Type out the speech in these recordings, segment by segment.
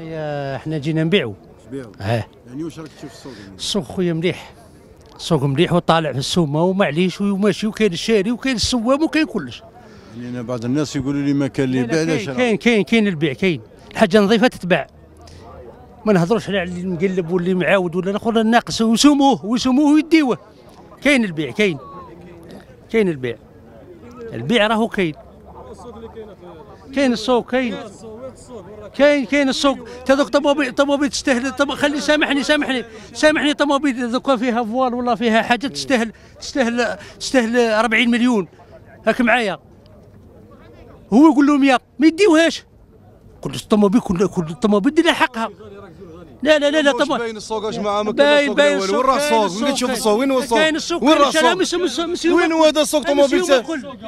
يا حنا جينا نبيعوا بيعوا آه يعني واش راك تشوف السوق يعني؟ السوق خويا مليح. السوق مليح وطالع في السومة ومعليش وماشي وكاين الشاري وكاين السوام وكاين كلش. يعني أنا بعض الناس يقولوا لي ما كان يبيع لا، علاش؟ كاين كاين كاين البيع كاين. الحاجة نظيفة تتباع. ما نهضروش على اللي مقلب واللي معاود ولا نقول الناقص ويسوموه ويسوموه ويديوه كاين البيع كاين. كاين البيع. البيع راهو كاين. كاين السوق كاين كاين. كاين السوق تذوك طوموبيل طوموبيل تستاهل. طب خلي سامحني سامحني. سامحني طوموبيل ذوك فيها فوال ولا فيها حاجة تستاهل تستاهل تستاهل 40 مليون. هاك معايا. هو يقول لهم يا ما يديوهاش. كل الطوموبيل كل كل الطوموبيل دير لها حقها. لا لا لا لا طبعا باين السوق يا جماعة ما باين السوق باين والو. وين راه السوق وين تشوف السوق وين هو السوق كاين السوق وين راه السوق السوق مسيو وين هو هذا السوق طوموبيل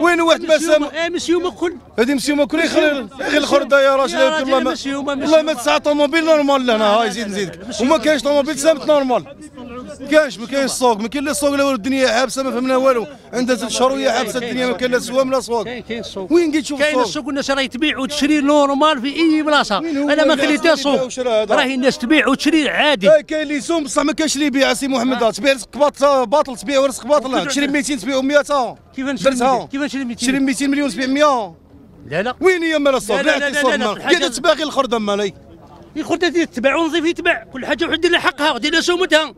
وين واحد ما سام مسيو ما كل هذه مسيومه كل. غير الخرده يا راجل والله ما. ما تسعى طوموبيل نورمال لنا هاي زيد نزيدك وما كاينش طوموبيل سامت نورمال. كاينش ما كاينش السوق ما كاين لا السوق لا والو الدنيا حابسه ما فهمنا والو. عندها ثلاث شهور وهي حابسه الدنيا ما كاين لا سوام لا سوق. كاين كاين السوق وين جيت تشوف كاين السوق؟ والناس راهي تبيع وتشري نورمال في أي بلاصة. أنا ما خليتها سوق؟ راهي الناس تبيع وتشري عادي. كاين اللي يسوم بصح ما كاينش اللي يبيع سي محمد. تبيع رزق باط- باطل تبيع رزق باطل. تشري 200 تبيع 100 كيف نشري درتها 200 كيف نشري 200 تشري 200 مليون تبيع 100 لا لا. وين هي مال السوق لا، لا، لا، لا قاعدة تباغي الخردة مالي. يخرج تتبع ونظيف يتبع كل حاجة وحد لها حقها ودير لها سومتها.